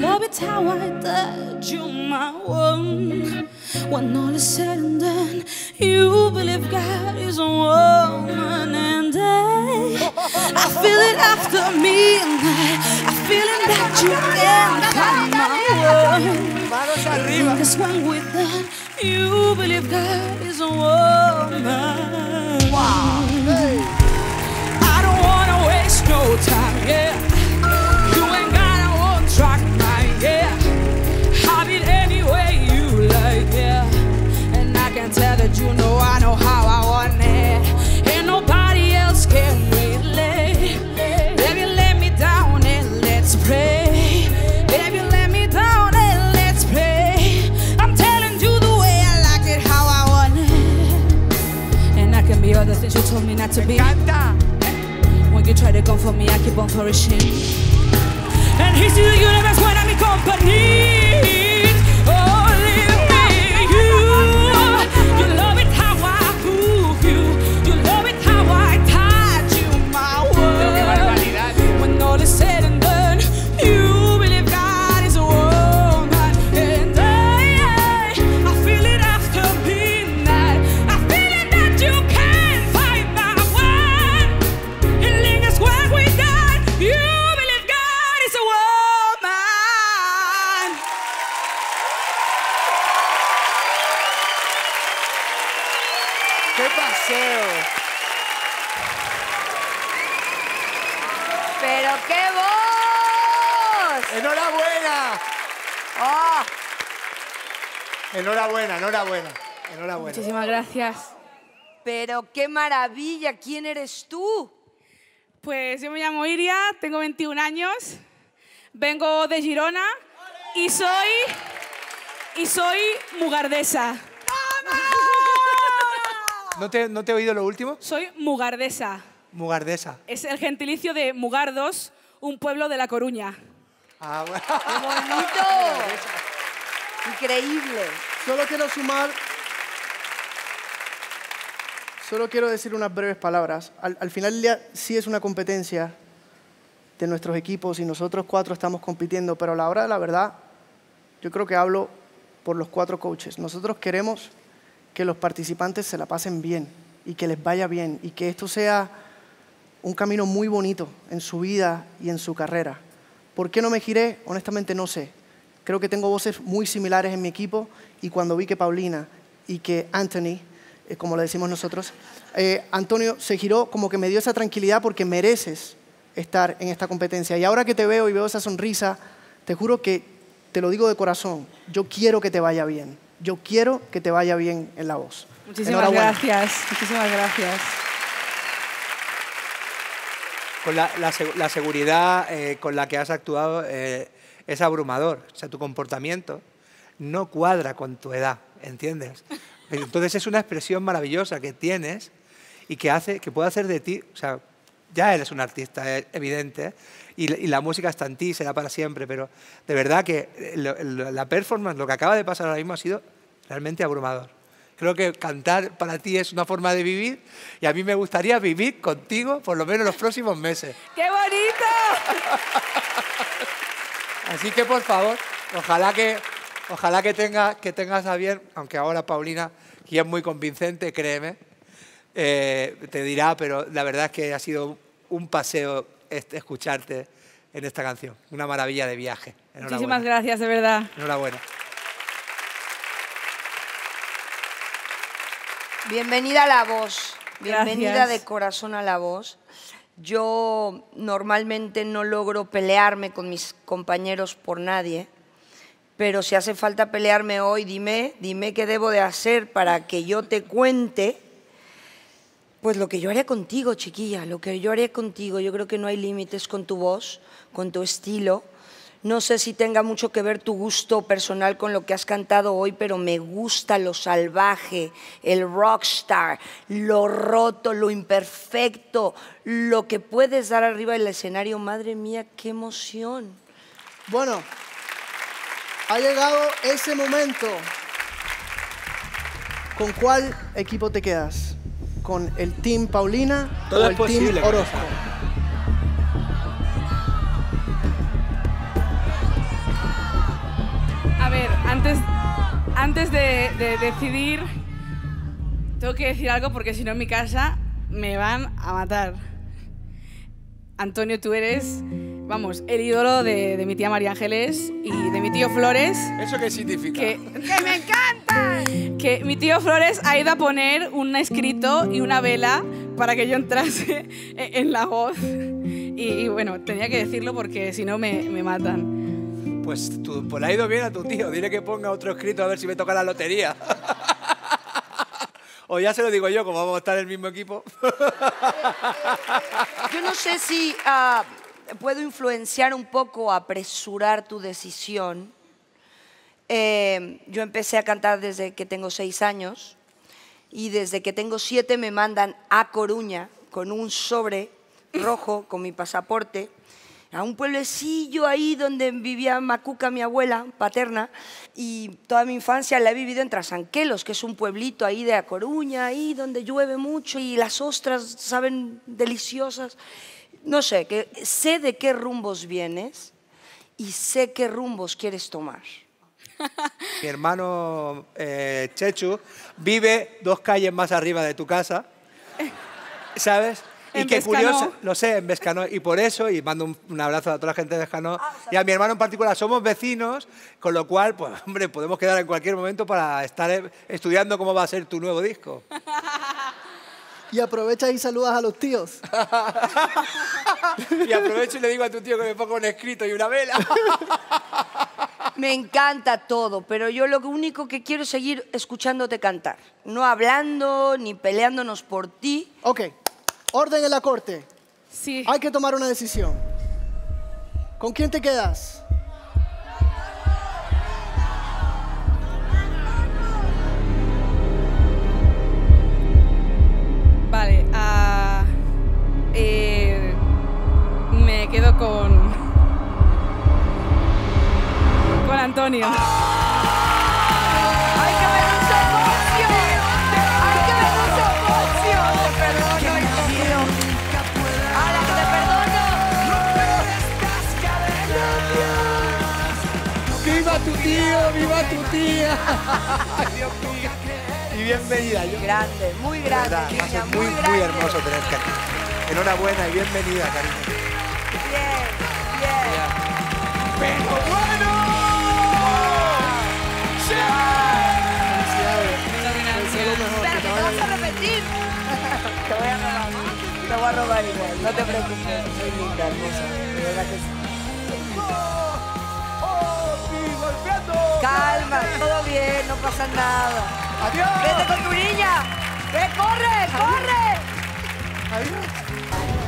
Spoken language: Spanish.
love it how I touch you, my one. When all is said and done, you believe God is a woman, and I, I feel it after midnight. I feeling that you can find my one. Manos arriba. Because when we're done, you believe God is a woman. Not to be. When you try to come for me, I keep on flourishing. And he's the universe when I'm in company. ¡Pero qué voz! ¡Enhorabuena! ¡Ah! Enhorabuena, enhorabuena. Enhorabuena. Muchísimas gracias. ¡Pero qué maravilla! ¿Quién eres tú? Pues yo me llamo Iria, tengo 21 años, vengo de Girona y soy y soy mugardesa. ¿No te, ¿No te he oído lo último? Soy mugardesa. Mugardesa. Es el gentilicio de Mugardos, un pueblo de La Coruña. Ah, bueno. ¡Qué bonito! Increíble. Solo quiero sumar. Solo quiero decir unas breves palabras. Al, al final del día sí es una competencia de nuestros equipos y nosotros cuatro estamos compitiendo, pero a la hora de la verdad, yo creo que hablo por los cuatro coaches. Nosotros queremos que los participantes se la pasen bien y que les vaya bien y que esto sea un camino muy bonito en su vida y en su carrera. ¿Por qué no me giré? Honestamente no sé. Creo que tengo voces muy similares en mi equipo y cuando vi que Paulina y que Anthony, eh, como le decimos nosotros, eh, Antonio se giró como que me dio esa tranquilidad porque mereces estar en esta competencia. Y ahora que te veo y veo esa sonrisa, te juro que te lo digo de corazón, yo quiero que te vaya bien. Yo quiero que te vaya bien en la voz. Muchísimas gracias. Muchísimas gracias. Con la, la seg- la seguridad eh, con la que has actuado eh, es abrumador. O sea, tu comportamiento no cuadra con tu edad, ¿entiendes? Entonces es una expresión maravillosa que tienes y que hace que puede hacer de ti, o sea, ya eres un artista, es evidente, y, la- música está en ti, será para siempre, pero de verdad que eh, la performance, lo que acaba de pasar ahora mismo ha sido realmente abrumador. Creo que cantar para ti es una forma de vivir y a mí me gustaría vivir contigo por lo menos los próximos meses. ¡Qué bonito! Así que por favor, ojalá que, ojalá que, tenga, que tengas a bien, aunque ahora Paulina, que es muy convincente, créeme, eh, te dirá, pero la verdad es que ha sido un paseo escucharte en esta canción. Una maravilla de viaje. Muchísimas gracias, de verdad. Enhorabuena. Bienvenida a La Voz. Bienvenida Gracias. de corazón a La Voz. Yo normalmente no logro pelearme con mis compañeros por nadie, pero si hace falta pelearme hoy, dime, dime qué debo de hacer para que yo te cuente pues lo que yo haré contigo, chiquilla, lo que yo haré contigo. Yo creo que no hay límites con tu voz, con tu estilo. No sé si tenga mucho que ver tu gusto personal con lo que has cantado hoy, pero me gusta lo salvaje, el rockstar, lo roto, lo imperfecto, lo que puedes dar arriba del escenario. Madre mía, qué emoción. Bueno, ha llegado ese momento. ¿Con cuál equipo te quedas? ¿Con el Team Paulina Todo o el posible Team con Orozco? Antes de, de decidir, tengo que decir algo porque si no en mi casa me van a matar. Antonio, tú eres, vamos, el ídolo de, de mi tía María Ángeles y de mi tío Flores. ¿Eso qué significa? Que, ¡Que me encanta! Que mi tío Flores ha ido a poner un escrito y una vela para que yo entrase en la voz. Y, y bueno, tenía que decirlo porque si no me, me matan. Pues, tú, pues le ha ido bien a tu tío. Dile que ponga otro escrito a ver si me toca la lotería. o ya se lo digo yo, como vamos a estar en el mismo equipo. Yo no sé si ah, puedo influenciar un poco, apresurar tu decisión. Eh, yo empecé a cantar desde que tengo seis años y desde que tengo siete me mandan a Coruña con un sobre rojo con mi pasaporte a un pueblecillo ahí donde vivía Macuca, mi abuela paterna, y toda mi infancia la he vivido en Trasanquelos, que es un pueblito ahí de A Coruña, ahí donde llueve mucho y las ostras saben deliciosas. No sé, que sé de qué rumbos vienes y sé qué rumbos quieres tomar. Mi hermano eh, Chechu vive dos calles más arriba de tu casa, ¿sabes? Y qué curioso, lo sé, en Vescanó. Y por eso, y mando un, un abrazo a toda la gente de Vescanó, y a mi hermano en particular, somos vecinos, con lo cual, pues, hombre, podemos quedar en cualquier momento para estar eh, estudiando cómo va a ser tu nuevo disco. Y aprovechas y saludas a los tíos. Y aprovecho y le digo a tu tío que me ponga un escrito y una vela. Me encanta todo, pero yo lo único que quiero es seguir escuchándote cantar, no hablando ni peleándonos por ti. Ok, orden en la corte. Sí. Hay que tomar una decisión. ¿Con quién te quedas? Vale, eh, me quedo con. con Antonio. ¡Viva tu tío! ¡Viva tu tía! Dios mío. Y bienvenida. Yo, Grande, muy de grande, verdad, va a niña, ser muy, muy, muy hermoso tenerte aquí. Enhorabuena y bienvenida, cariño. Bien, bien. ¡Pero bueno! Espera, que te vas a repetir. te voy a robar. Te voy a robar igual, no te preocupes. Soy linda, hermosa. De verdad que sí. Todo bien, no pasa nada. ¡Adiós! Vete con tu niña. Ve, corre, corre. ¡Adiós!